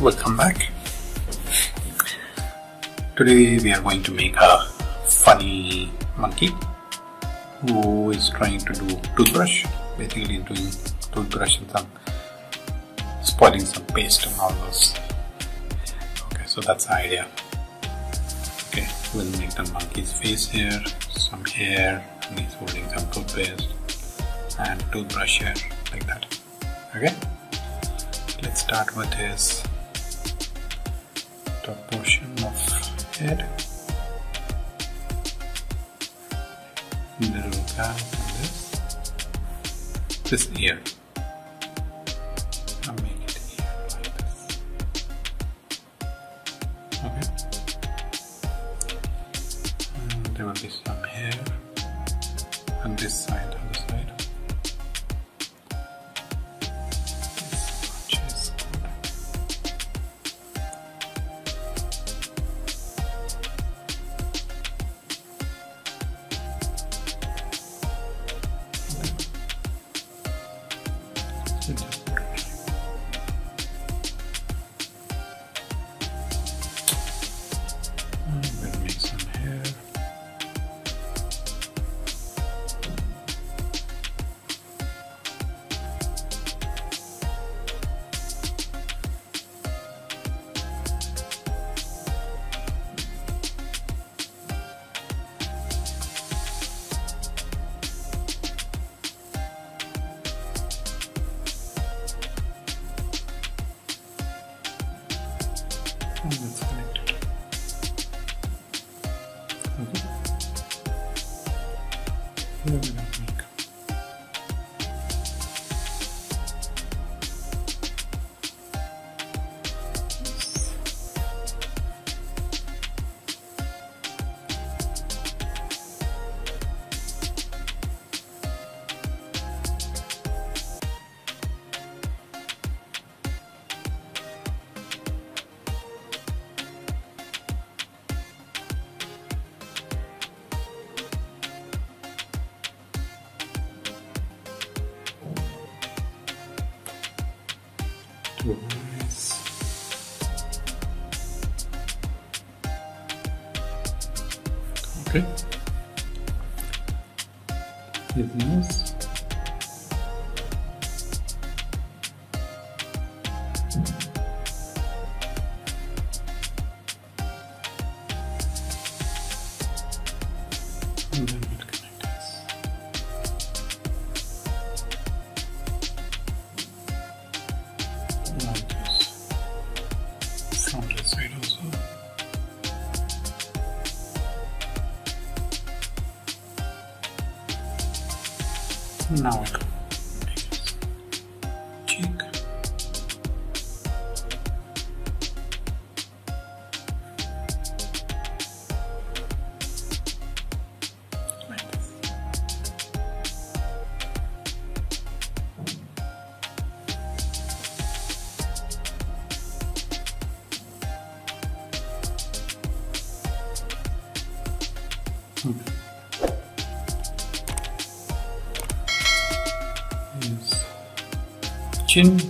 welcome back. Today we are going to make a funny monkey who is trying to do toothbrush, basically doing toothbrush and some spoiling some paste and all those. Okay, so that's the idea. Okay, we'll make the monkey's face here, some hair, and he's holding some toothpaste and toothbrush here, like that. Okay, let's start with his top portion of head. Little gap on this. This ear. And that's connected. Okay. Here we're gonna make Okay. Nose. Cheek. Chin.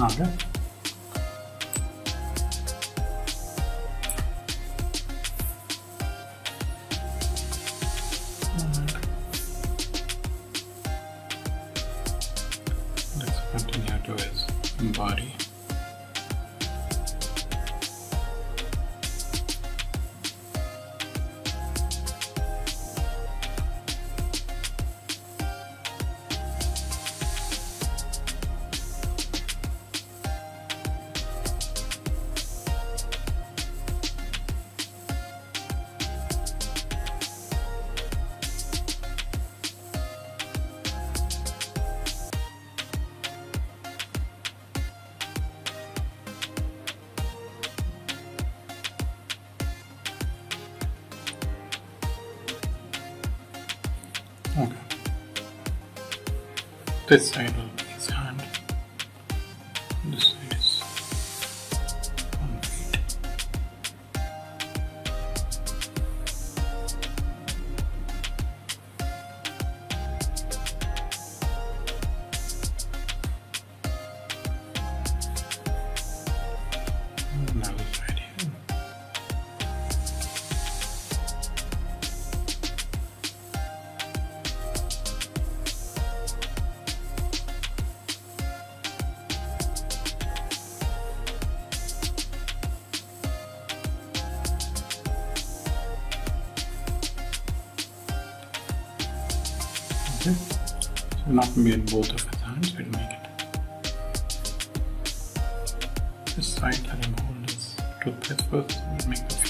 Okay. This side will not mute both of the hands, we'll make it. This side, I think, hold this toothpaste first, we'll make the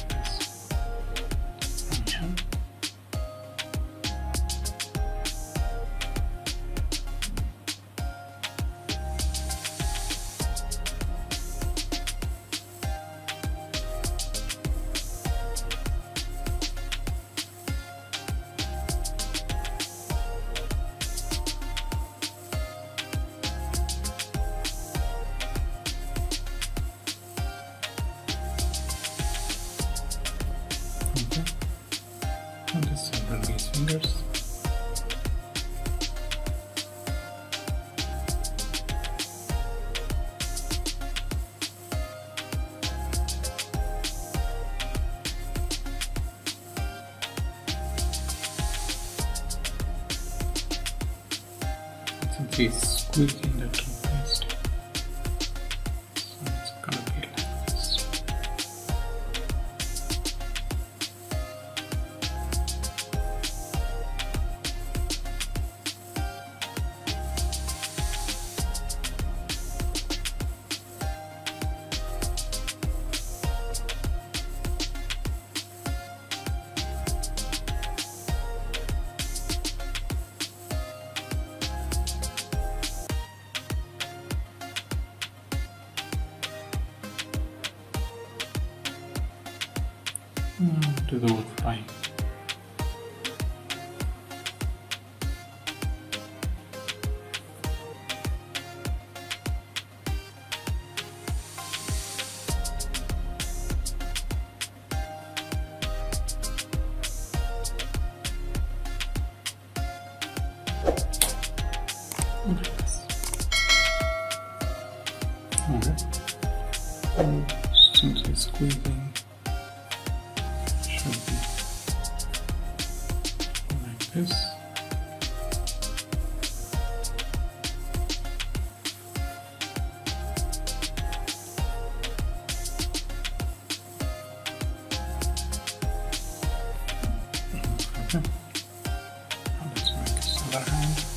other hand.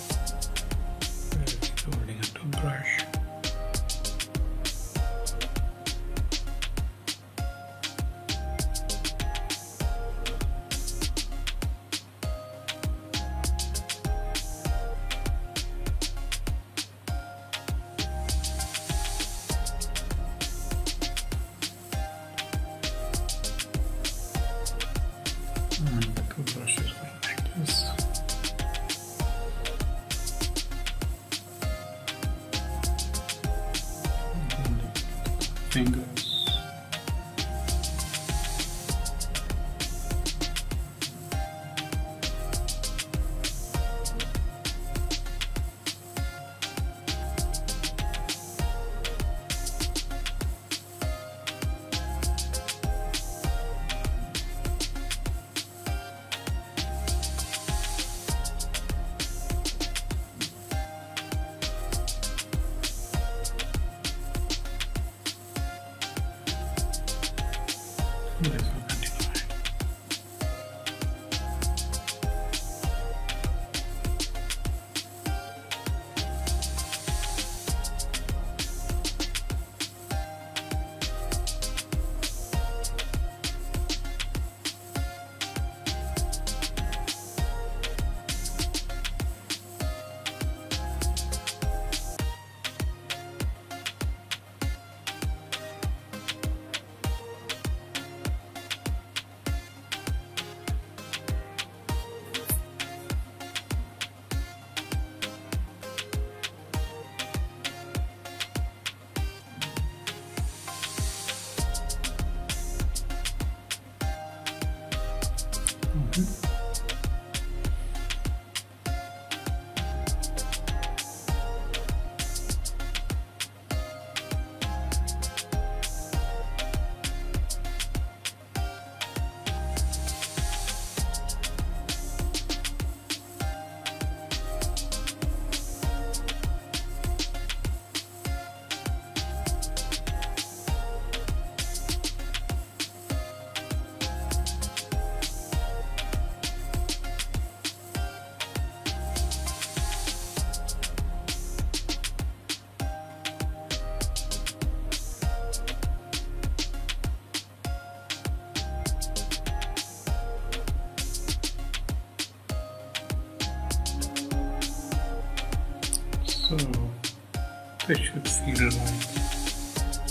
This should feel like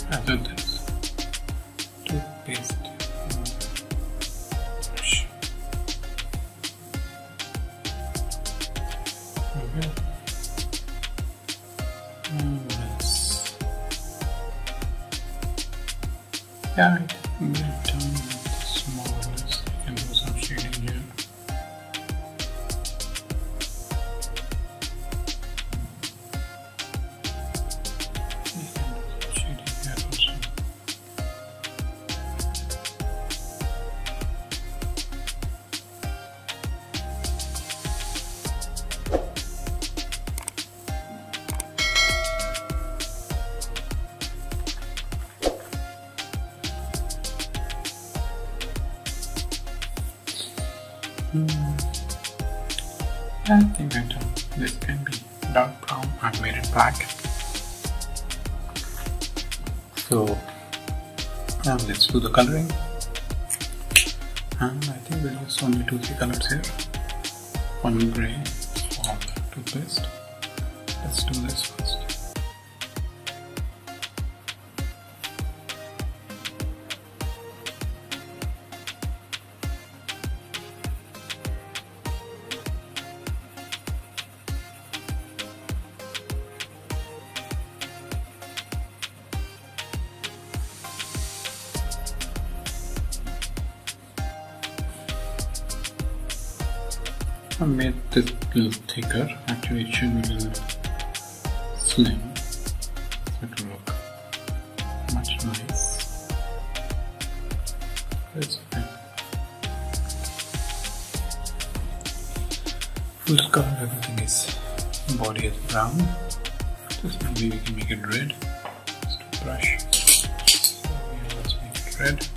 if this toothpaste brush. Okay. This. Yeah, Think I done. This can be dark brown. I've made it black. So now let's do the coloring. And I think we'll use only two three colors here. One gray for the toothpaste. Let's do this I made this little thicker. Actually, it should be a little slim. So it will look much nice. It's okay. Full color, everything is body is brown. Just maybe we can make it red. Just brush. So yeah, let's make it red.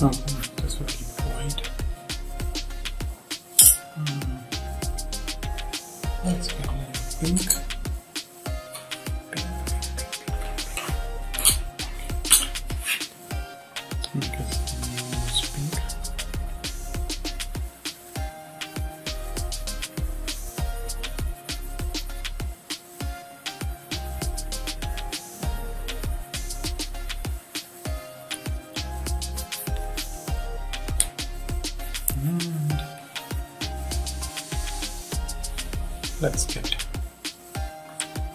Oh, let's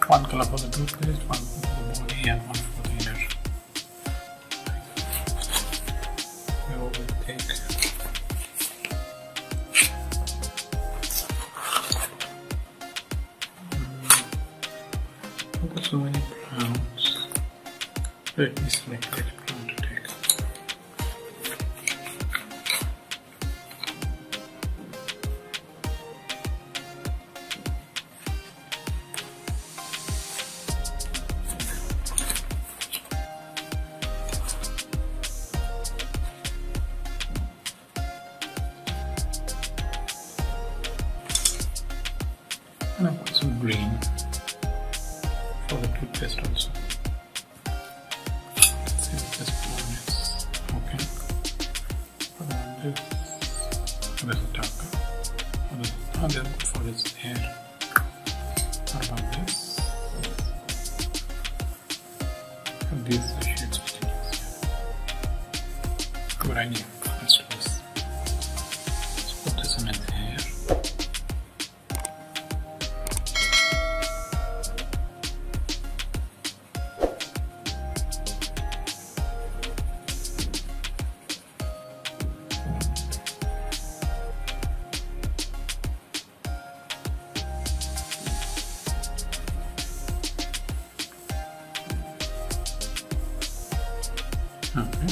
one color for the toothpaste, one for the body, and one for the inner. We will take Mm, so many browns. Let me And I put some green for the toothpaste also. Let's see if this one is okay. On this. This is darker. For this, they're good for this hair. okay.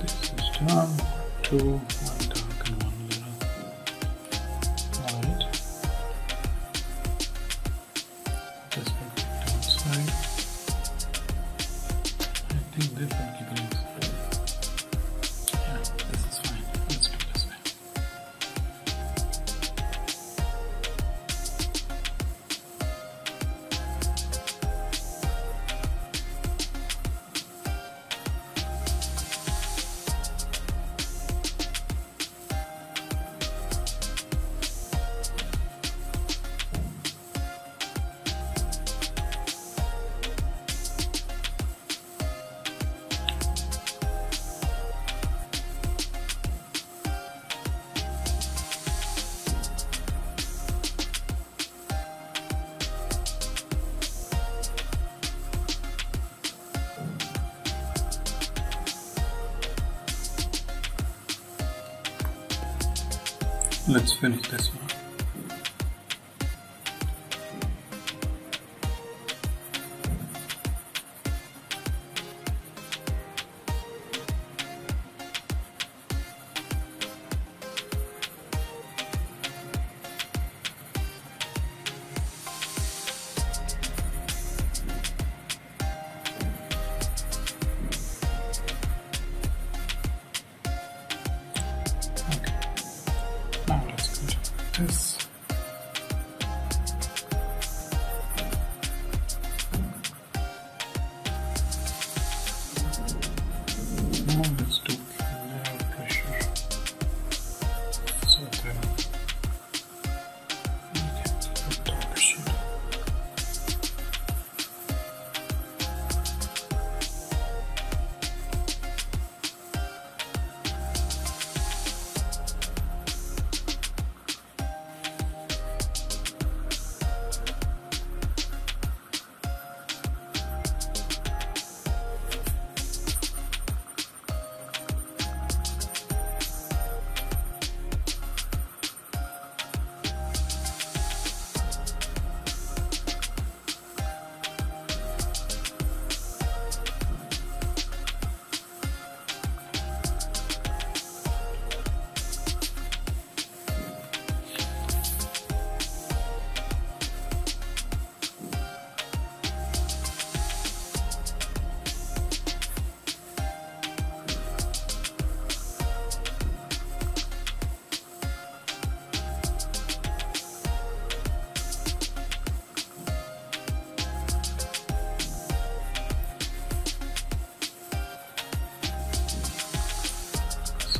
this is two Let's finish this one.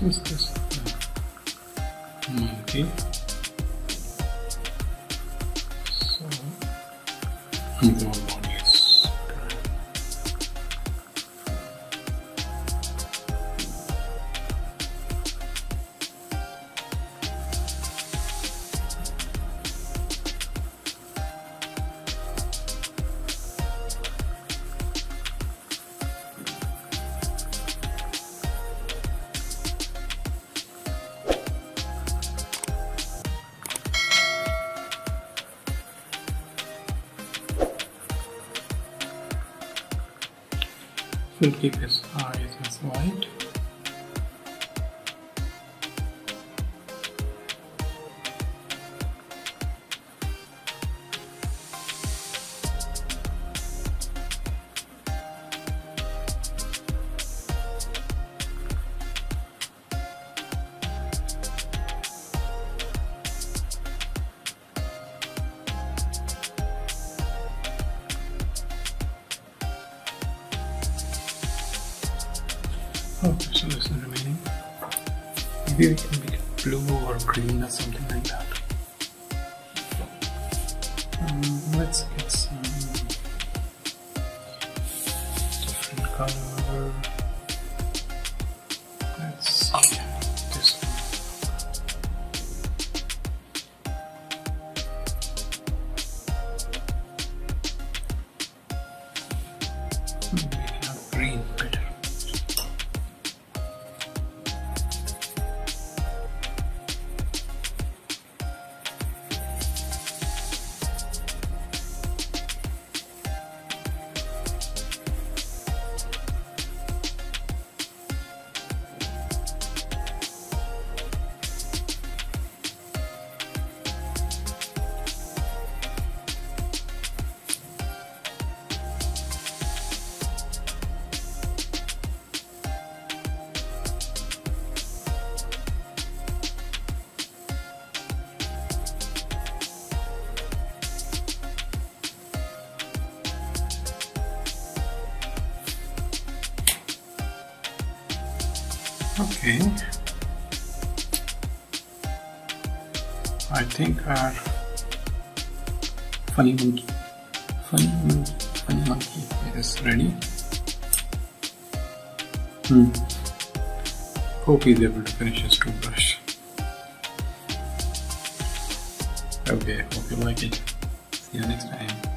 is monkey hmm, will keep his eyes as white Oh, so this is remaining. Maybe we can make it blue or green or something like that. Okay. I think our funny monkey, funny monkey, funny monkey is ready. Hmm. Hope he's able to finish his toothbrush. Okay, hope you like it. See you next time.